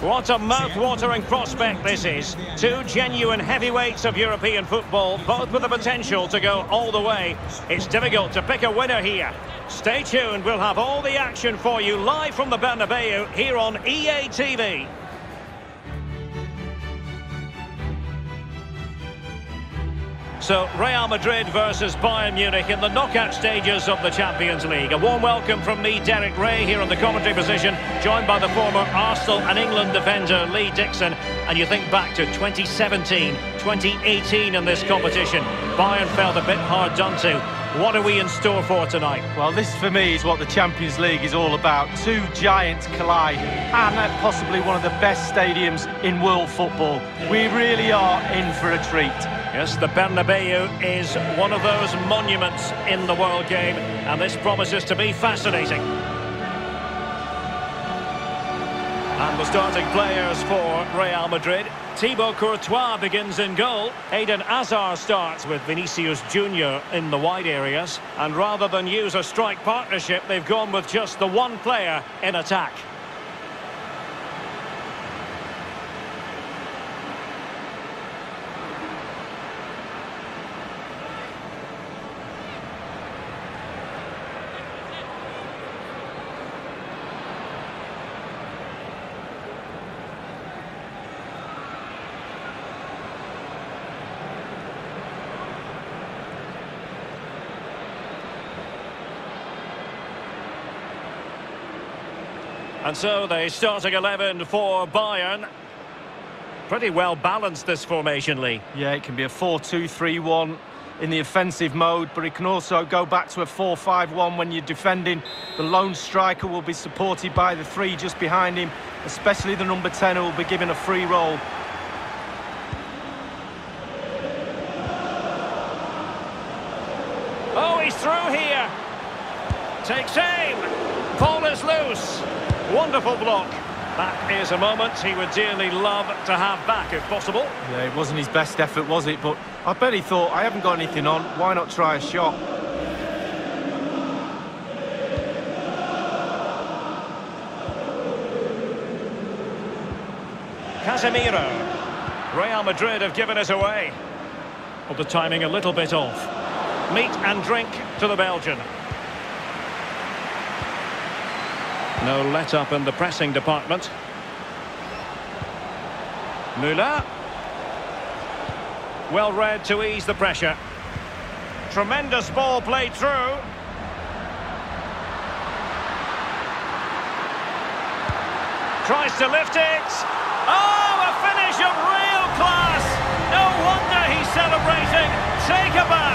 What a mouth-watering prospect this is. Two genuine heavyweights of European football, both with the potential to go all the way. It's difficult to pick a winner here. Stay tuned, we'll have all the action for you live from the Bernabeu here on EA TV. So, Real Madrid versus Bayern Munich in the knockout stages of the Champions League. A warm welcome from me, Derek Ray, here in the commentary position, joined by the former Arsenal and England defender, Lee Dixon. And you think back to 2017, 2018 in this competition. Bayern felt a bit hard done to. What are we in store for tonight? Well, this for me is what the Champions League is all about. Two giants collide, and at possibly one of the best stadiums in world football. We really are in for a treat. Yes, the Bernabeu is one of those monuments in the world game, and this promises to be fascinating. And the starting players for Real Madrid. Thibaut Courtois begins in goal. Eden Hazard starts with Vinicius Junior in the wide areas. And rather than use a strike partnership, they've gone with just the one player in attack. And so the starting 11 for Bayern. Pretty well balanced this formation, Lee. Yeah, it can be a 4-2-3-1 in the offensive mode, but it can also go back to a 4-5-1 when you're defending. The lone striker will be supported by the three just behind him, especially the number 10 who will be given a free role. Oh, he's through here. Takes aim. Ball is loose. Wonderful block. That is a moment he would dearly love to have back, if possible. Yeah, it wasn't his best effort, was it? But I bet he thought, I haven't got anything on, why not try a shot? Casemiro. Real Madrid have given it away. Well, the timing a little bit off. Meat and drink to the Belgian. No let-up in the pressing department. Müller. Well read to ease the pressure. Tremendous ball played through. Tries to lift it. Oh, a finish of real class. No wonder he's celebrating. Take a bow.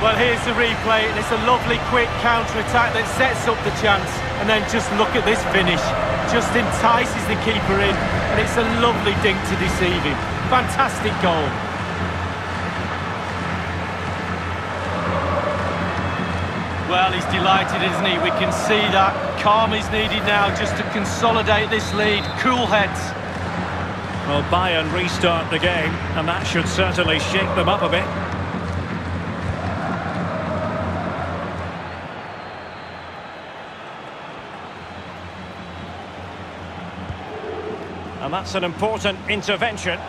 Well, here's the replay, and it's a lovely quick counter-attack that sets up the chance. And then just look at this finish. Just entices the keeper in, and it's a lovely dink to deceive him. Fantastic goal. Well, he's delighted, isn't he? We can see that. Calm is needed now just to consolidate this lead. Cool heads. Well, Bayern restart the game, and that should certainly shake them up a bit. That's an important intervention.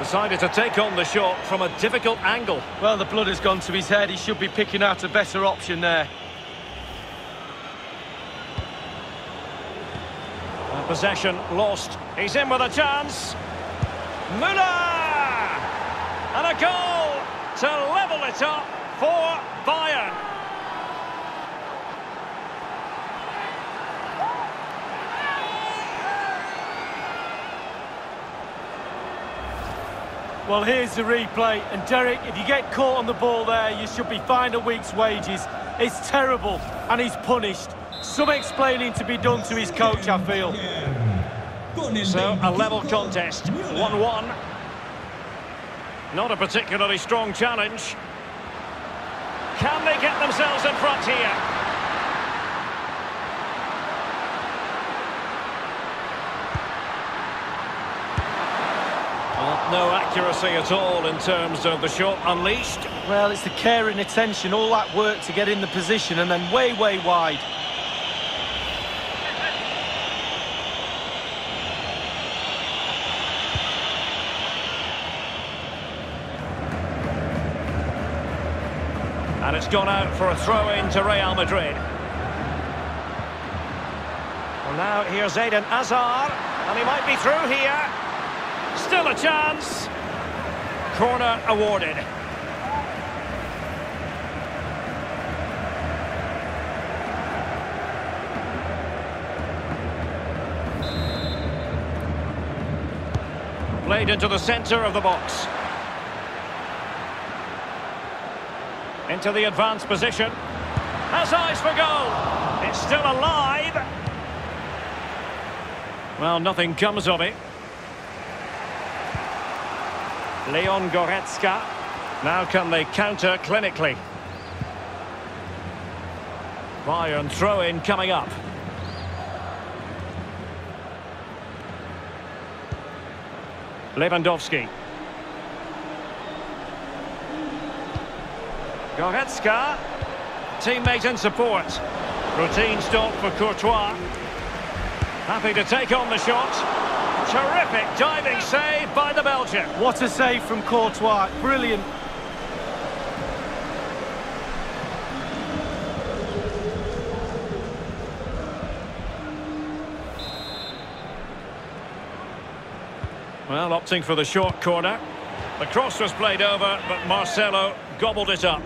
Decided to take on the shot from a difficult angle. Well, the blood has gone to his head. He should be picking out a better option there. And possession lost. He's in with a chance. Müller! And a goal to level it up for Bayern. Well, here's the replay. And Derek, if you get caught on the ball there, you should be fined a week's wages. It's terrible, and he's punished. Some explaining to be done to his coach, I feel. So, a level contest. 1-1. Not a particularly strong challenge. Can they get themselves in front here? No accuracy at all in terms of the shot unleashed. Well, it's the care and attention, all that work to get in the position and then way, way wide. And it's gone out for a throw-in to Real Madrid. Well, now here's Eden Hazard, and he might be through here. Still a chance. Corner awarded. Played into the centre of the box. Into the advanced position. Has eyes for goal. It's still alive. Well, nothing comes of it. Leon Goretzka. Now can they counter clinically? Bayern throw-in coming up. Lewandowski. Goretzka. Teammate and support. Routine stop for Courtois. Happy to take on the shot. Terrific diving save by the Belgian. What a save from Courtois. Brilliant. Well, opting for the short corner. The cross was played over, but Marcelo gobbled it up.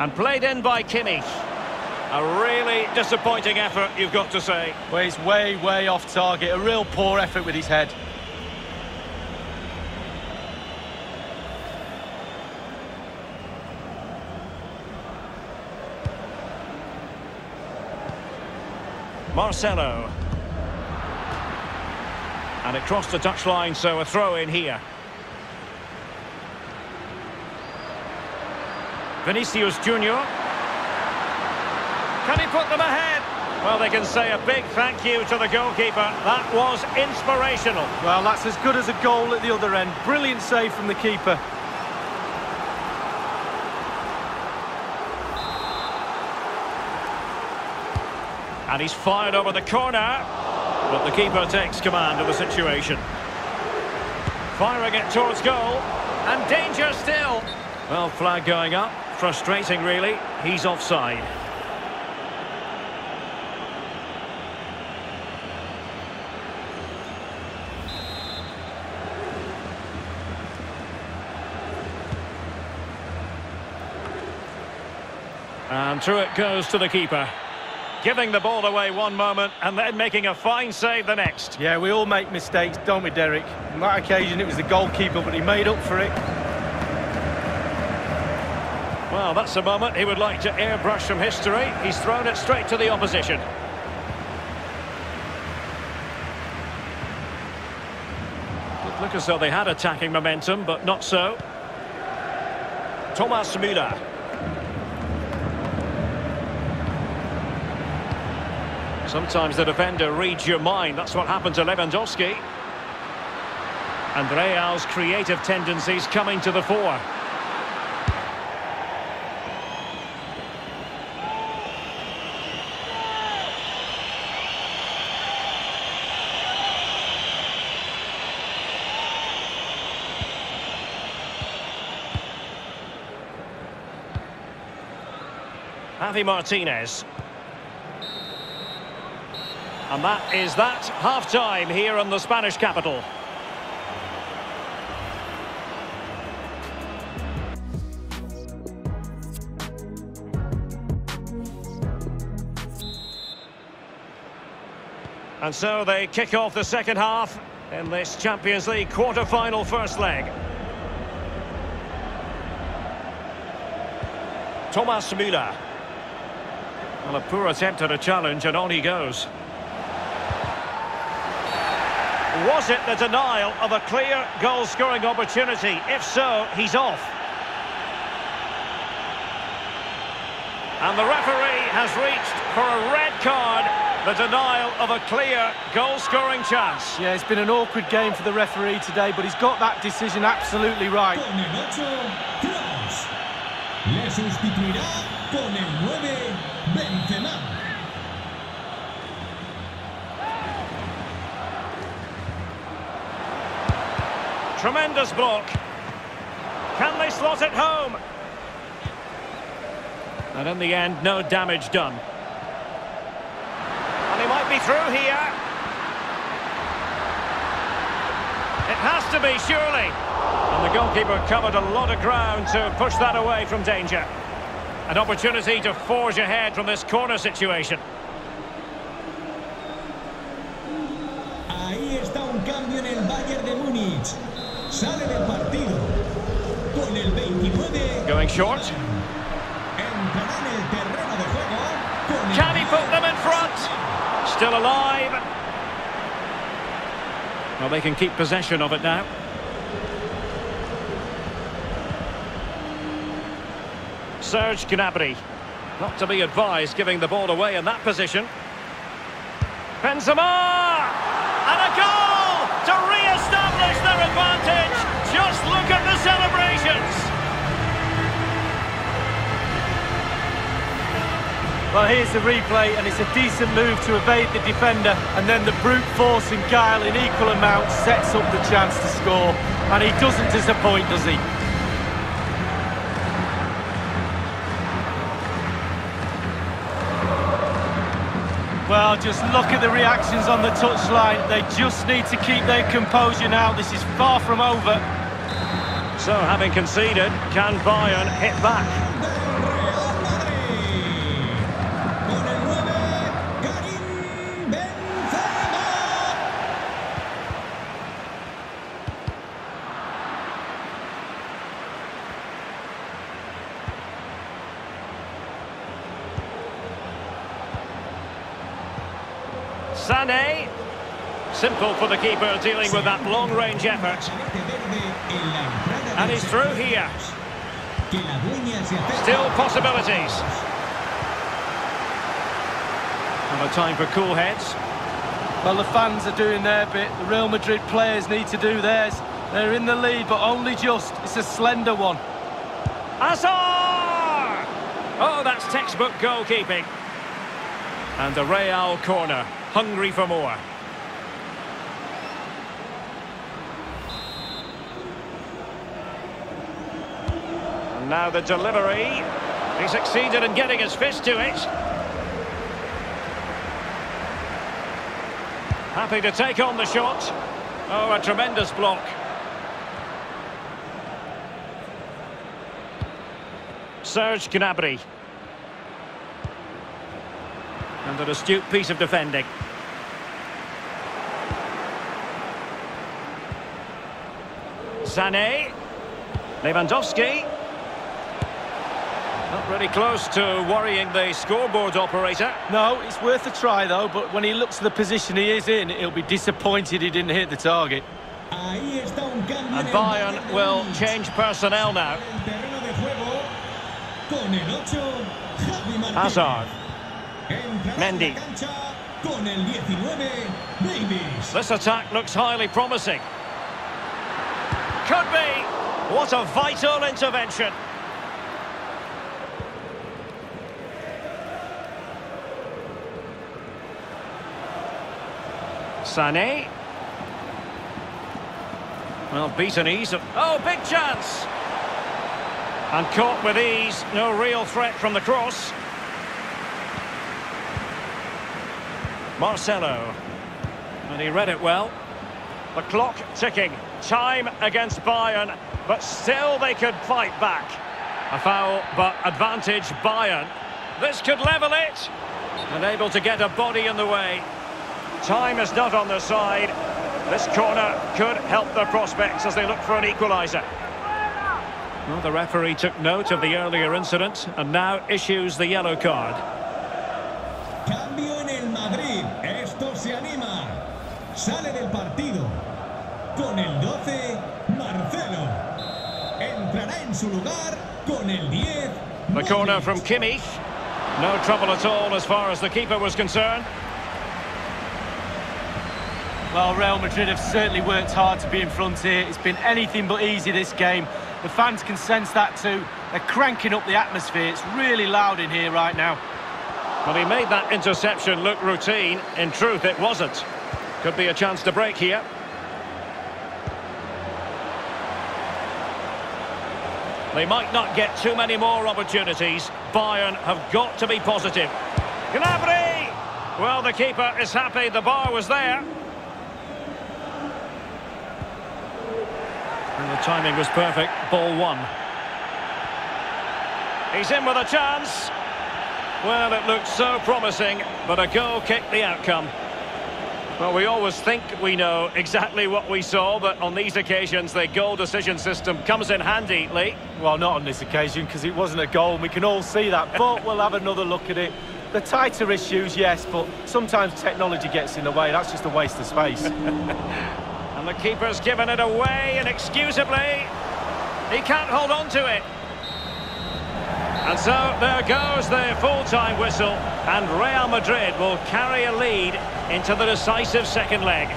And played in by Kimmich. A really disappointing effort, you've got to say. Well, he's way, way off target. A real poor effort with his head. Marcelo. And it crossed the touchline, so a throw in here. Vinicius Junior. Can he put them ahead? Well, they can say a big thank you to the goalkeeper. That was inspirational. Well, that's as good as a goal at the other end. Brilliant save from the keeper. And he's fired over the corner. But the keeper takes command of the situation. Firing it towards goal. And danger still. Well, flag going up. Frustrating, really. He's offside. And through it goes to the keeper. Giving the ball away one moment and then making a fine save the next. Yeah, we all make mistakes, don't we, Derek? On that occasion, it was the goalkeeper, but he made up for it. Well, that's a moment he would like to airbrush from history. He's thrown it straight to the opposition. It looked as though they had attacking momentum, but not so. Thomas Müller. Sometimes the defender reads your mind. That's what happened to Lewandowski. And Real's creative tendencies coming to the fore. Javi Martinez. And that is that half-time here in the Spanish capital. And so they kick off the second half in this Champions League quarter-final first leg. Thomas Müller. Well, a poor attempt at a challenge, and on he goes. Was it the denial of a clear goal-scoring opportunity? If so, he's off. And the referee has reached for a red card the denial of a clear goal-scoring chance. Yeah, it's been an awkward game for the referee today, but he's got that decision absolutely right. Con el 8, Kroos. Le sustituirá con el 9, Tremendous block. Can they slot it home? And in the end, no damage done. And he might be through here. It has to be, surely. And the goalkeeper covered a lot of ground to push that away from danger. An opportunity to forge ahead from this corner situation. Ahí está un cambio en el Bayern de Múnich. Sale del partido. Con el 29. Going short. Entrará en el terreno de juego. Con Can he put them in front? Still alive. Well, they can keep possession of it now. Serge Gnabry. Not to be advised giving the ball away in that position. Benzema! And a goal to re-establish their advantage. Just look at the celebrations. Well, here's the replay, and it's a decent move to evade the defender, and then the brute force and guile in equal amounts sets up the chance to score, and he doesn't disappoint, does he? Well, just look at the reactions on the touchline. They just need to keep their composure now. This is far from over. So, having conceded, can Bayern hit back? Sané. Simple for the keeper dealing with that long-range effort. Celeste verde en la entrada And he's through here. Que la dueña se acerca. Still possibilities. And a time for cool heads. Well, the fans are doing their bit. The Real Madrid players need to do theirs. They're in the lead, but only just. It's a slender one. Hazard! Oh, that's textbook goalkeeping. And the Real corner, hungry for more. And now the delivery. He succeeded in getting his fist to it. Happy to take on the shot. Oh, a tremendous block. Serge Gnabry. And an astute piece of defending. Sané. Lewandowski. Not really close to worrying the scoreboard operator. No, it's worth a try, though, but when he looks at the position he is in, he'll be disappointed he didn't hit the target. Ahí está un cambio And en Bayern Bayern will change personnel now. El terreno de juego. Con el 8, Javi Martínez. Hazard. Entrará Mendy. en la cancha con el 19, Davies. This attack looks highly promising. Could be. What a vital intervention. Sané. Well, beaten ease. Of, oh, big chance. And caught with ease. No real threat from the cross. Marcelo. And he read it well. The clock ticking. Time against Bayern, but still they could fight back. A foul, but advantage Bayern. This could level it. And able to get a body in the way. Time is not on their side. This corner could help their prospects as they look for an equaliser. Well, the referee took note of the earlier incident and now issues the yellow card. Sale del partido. Con el 12, Marcelo. Entrará en su lugar con el 10. The corner from Kimmich. No trouble at all as far as the keeper was concerned. Well, Real Madrid have certainly worked hard to be in front here. It's been anything but easy this game. The fans can sense that too. They're cranking up the atmosphere. It's really loud in here right now. Well, he made that interception look routine. In truth, it wasn't. Could be a chance to break here. They might not get too many more opportunities. Bayern have got to be positive. Gnabry! Well, the keeper is happy the bar was there. And the timing was perfect. Ball one. He's in with a chance. Well, it looked so promising, but a goal kicked the outcome. Well, we always think we know exactly what we saw, but on these occasions, the goal decision system comes in handy, Lee. Well, not on this occasion, because it wasn't a goal, and we can all see that, but we'll have another look at it. The tighter issues, yes, but sometimes technology gets in the way. That's just a waste of space. and the keeper's given it away inexcusably. He can't hold on to it. And so there goes the full-time whistle, and Real Madrid will carry a lead into the decisive second leg.